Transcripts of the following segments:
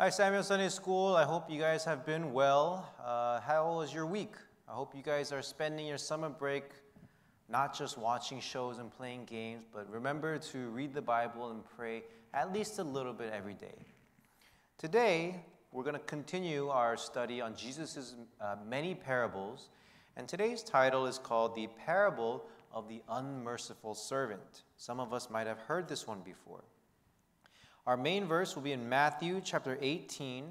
Hi, Samuel Sunday School. I hope you guys have been well. Uh, how was your week? I hope you guys are spending your summer break not just watching shows and playing games, but remember to read the Bible and pray at least a little bit every day. Today, we're going to continue our study on Jesus' uh, many parables, and today's title is called The Parable of the Unmerciful Servant. Some of us might have heard this one before. Our main verse will be in Matthew chapter 18,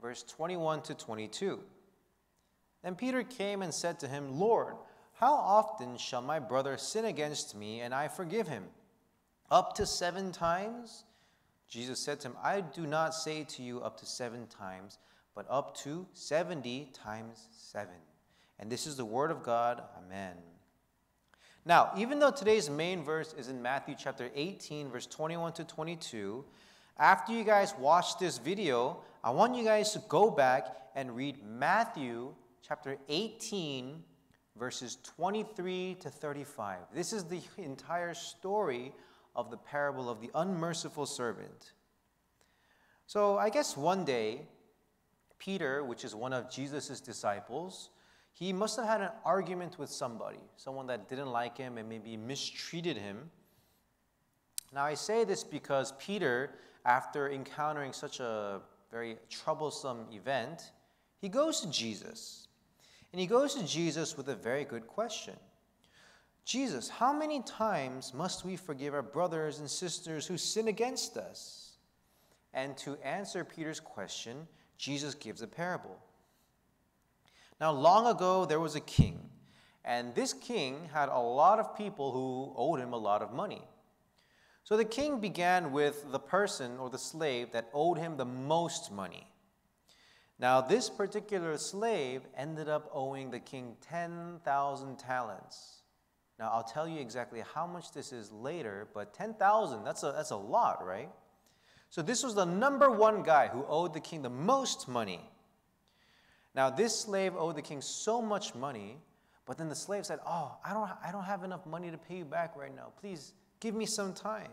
verse 21 to 22. Then Peter came and said to him, Lord, how often shall my brother sin against me and I forgive him? Up to seven times? Jesus said to him, I do not say to you up to seven times, but up to 70 times seven. And this is the word of God. Amen. Now, even though today's main verse is in Matthew chapter 18, verse 21 to 22, after you guys watch this video, I want you guys to go back and read Matthew chapter 18, verses 23 to 35. This is the entire story of the parable of the unmerciful servant. So I guess one day, Peter, which is one of Jesus' disciples, he must have had an argument with somebody, someone that didn't like him and maybe mistreated him. Now, I say this because Peter, after encountering such a very troublesome event, he goes to Jesus. And he goes to Jesus with a very good question Jesus, how many times must we forgive our brothers and sisters who sin against us? And to answer Peter's question, Jesus gives a parable. Now, long ago, there was a king, and this king had a lot of people who owed him a lot of money. So the king began with the person or the slave that owed him the most money. Now, this particular slave ended up owing the king 10,000 talents. Now, I'll tell you exactly how much this is later, but 10,000, that's a, that's a lot, right? So, this was the number one guy who owed the king the most money. Now, this slave owed the king so much money, but then the slave said, Oh, I don't, I don't have enough money to pay you back right now. Please give me some time.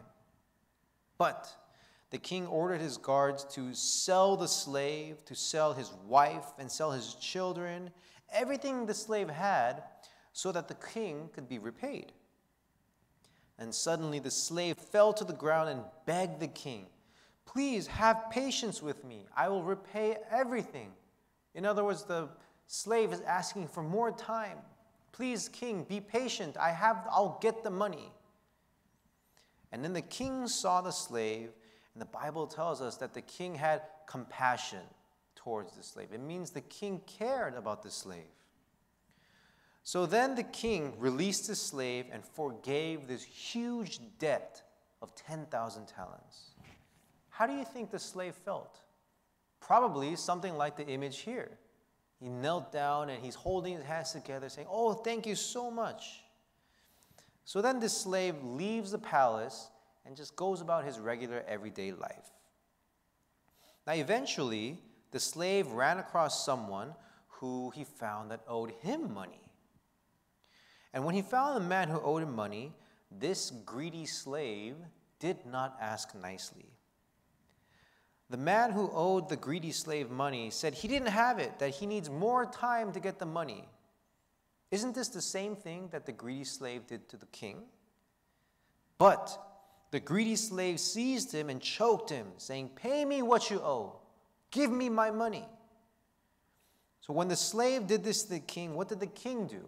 But the king ordered his guards to sell the slave, to sell his wife, and sell his children, everything the slave had, so that the king could be repaid. And suddenly the slave fell to the ground and begged the king, Please have patience with me. I will repay everything. In other words, the slave is asking for more time. Please, king, be patient. I have I'll get the money. And then the king saw the slave, and the Bible tells us that the king had compassion towards the slave. It means the king cared about the slave. So then the king released the slave and forgave this huge debt of 10,000 talents. How do you think the slave felt? Probably something like the image here. He knelt down and he's holding his hands together, saying, Oh, thank you so much. So then this slave leaves the palace and just goes about his regular everyday life. Now, eventually, the slave ran across someone who he found that owed him money. And when he found the man who owed him money, this greedy slave did not ask nicely. The man who owed the greedy slave money said he didn't have it, that he needs more time to get the money. Isn't this the same thing that the greedy slave did to the king? But the greedy slave seized him and choked him, saying, Pay me what you owe. Give me my money. So when the slave did this to the king, what did the king do?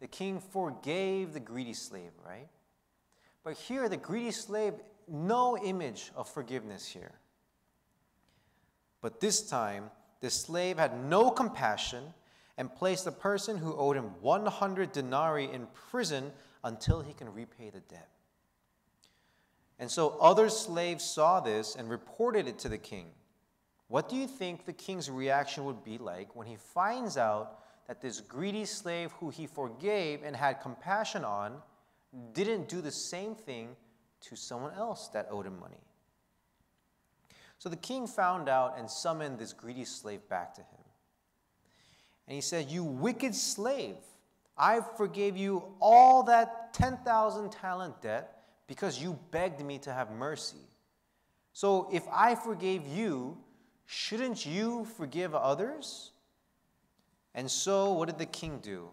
The king forgave the greedy slave, right? But here, the greedy slave, no image of forgiveness here. But this time, the slave had no compassion and placed the person who owed him 100 denarii in prison until he can repay the debt. And so other slaves saw this and reported it to the king. What do you think the king's reaction would be like when he finds out that this greedy slave who he forgave and had compassion on didn't do the same thing to someone else that owed him money? So the king found out and summoned this greedy slave back to him. And he said, You wicked slave, I forgave you all that 10,000 talent debt because you begged me to have mercy. So if I forgave you, Shouldn't you forgive others? And so, what did the king do?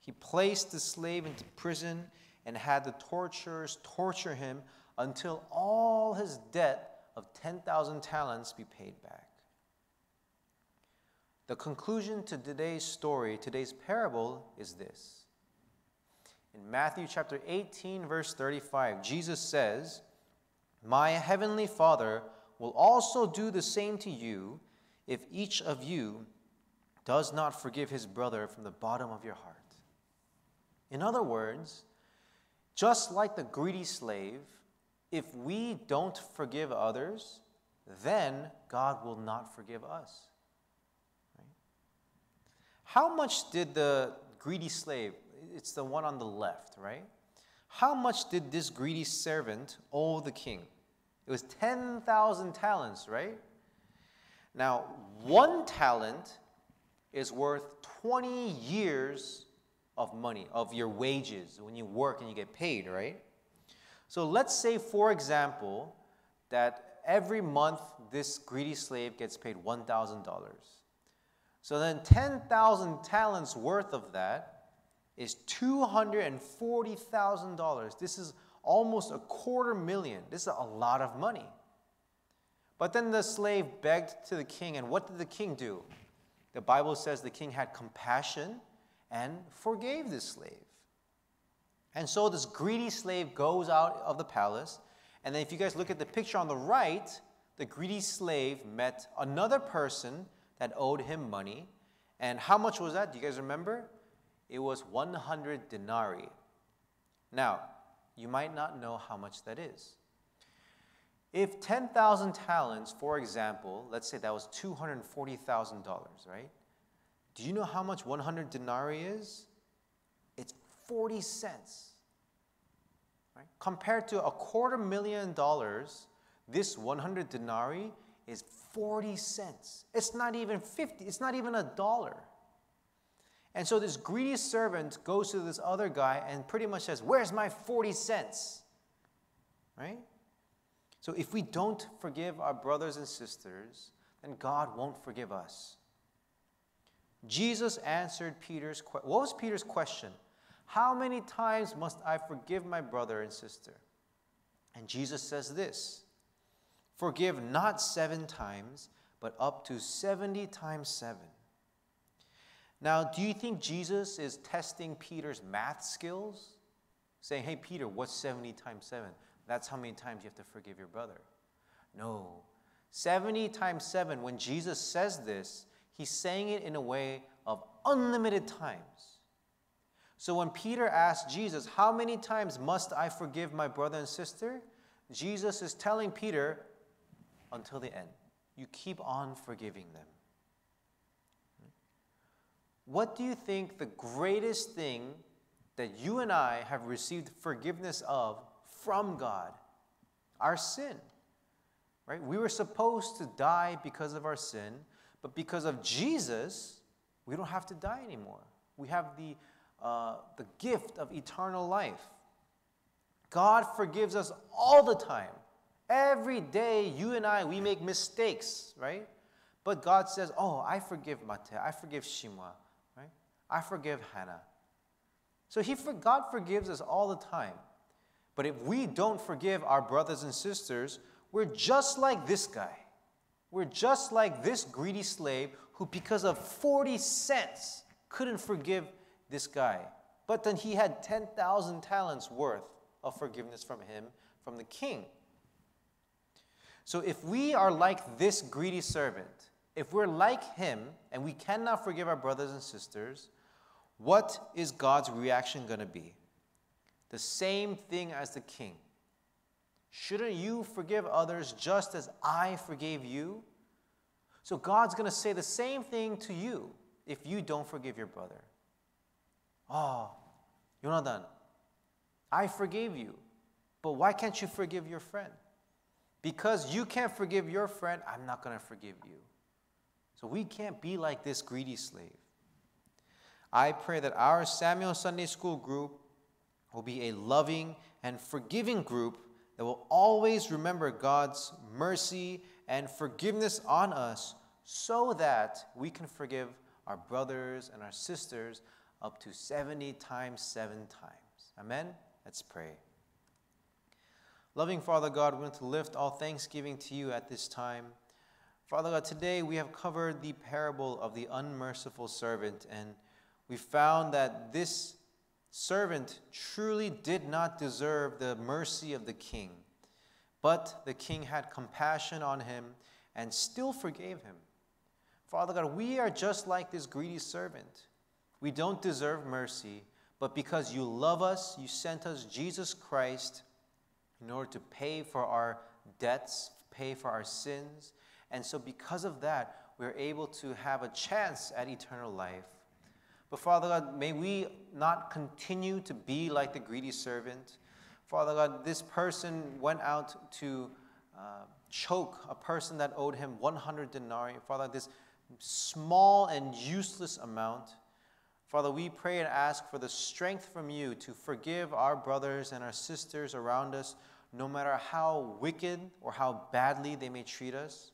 He placed the slave into prison and had the torturers torture him until all his debt of 10,000 talents be paid back. The conclusion to today's story, today's parable, is this. In Matthew chapter 18, verse 35, Jesus says, My heavenly Father will also do the same to you if each of you does not forgive his brother from the bottom of your heart. In other words, just like the greedy slave, if we don't forgive others, then God will not forgive us. How much did the greedy slave, it's the one on the left, right? How much did this greedy servant owe the king? It was 10,000 talents, right? Now, one talent is worth 20 years of money, of your wages when you work and you get paid, right? So let's say, for example, that every month this greedy slave gets paid $1,000. So then 10,000 talents worth of that is $240,000. This is almost a quarter million. This is a lot of money. But then the slave begged to the king, and what did the king do? The Bible says the king had compassion and forgave the slave. And so this greedy slave goes out of the palace. And then, if you guys look at the picture on the right, the greedy slave met another person that owed him money. And how much was that? Do you guys remember? It was 100 denarii. Now, you might not know how much that is. If 10,000 talents, for example, let's say that was $240,000, right? Do you know how much 100 denarii is? It's 40 cents. Right? Compared to a quarter million dollars, this 100 denarii is 40 cents. It's not even 50, it's not even a dollar. And so this greedy servant goes to this other guy and pretty much says, Where's my 40 cents? Right? So if we don't forgive our brothers and sisters, then God won't forgive us. Jesus answered Peter's question. What was Peter's question? How many times must I forgive my brother and sister? And Jesus says this Forgive not seven times, but up to 70 times seven. Now, do you think Jesus is testing Peter's math skills? Saying, hey, Peter, what's 70 times 7? That's how many times you have to forgive your brother. No. 70 times 7, when Jesus says this, he's saying it in a way of unlimited times. So when Peter asked Jesus, How many times must I forgive my brother and sister? Jesus is telling Peter, Until the end. You keep on forgiving them. What do you think the greatest thing that you and I have received forgiveness of from God? Our sin. Right? We were supposed to die because of our sin, but because of Jesus, we don't have to die anymore. We have the uh, the gift of eternal life. God forgives us all the time. Every day, you and I, we make mistakes, right? But God says, Oh, I forgive Mate, I forgive Shima, right? I forgive Hannah. So he, God forgives us all the time. But if we don't forgive our brothers and sisters, we're just like this guy. We're just like this greedy slave who, because of 40 cents, couldn't forgive this guy. But then he had 10,000 talents worth of forgiveness from him, from the king. So if we are like this greedy servant, if we're like him and we cannot forgive our brothers and sisters, what is God's reaction going to be? The same thing as the king. Shouldn't you forgive others just as I forgave you? So God's going to say the same thing to you if you don't forgive your brother. Oh, Jonathan, I forgave you, but why can't you forgive your friend? Because you can't forgive your friend, I'm not going to forgive you. So we can't be like this greedy slave. I pray that our Samuel Sunday School group will be a loving and forgiving group that will always remember God's mercy and forgiveness on us so that we can forgive our brothers and our sisters up to 70 times, seven times. Amen? Let's pray. Loving Father God, we want to lift all thanksgiving to you at this time. Father God, today we have covered the parable of the unmerciful servant, and we found that this servant truly did not deserve the mercy of the king. But the king had compassion on him and still forgave him. Father God, we are just like this greedy servant. We don't deserve mercy, but because you love us, you sent us Jesus Christ in order to pay for our debts, pay for our sins. And so, because of that, we're able to have a chance at eternal life. But Father God, may we not continue to be like the greedy servant. Father God, this person went out to uh, choke a person that owed him 100 denarii. Father, this small and useless amount. Father, we pray and ask for the strength from you to forgive our brothers and our sisters around us, no matter how wicked or how badly they may treat us.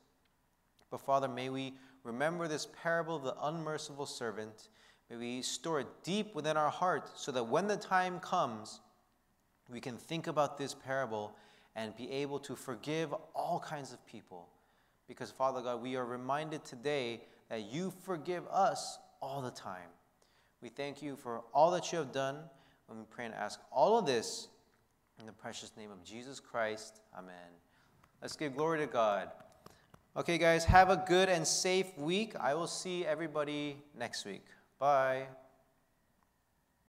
But Father, may we remember this parable of the unmerciful servant May we store it deep within our heart so that when the time comes, we can think about this parable and be able to forgive all kinds of people. Because, Father God, we are reminded today that you forgive us all the time. We thank you for all that you have done. And we pray and ask all of this in the precious name of Jesus Christ. Amen. Let's give glory to God. Okay, guys, have a good and safe week. I will see everybody next week. Bye.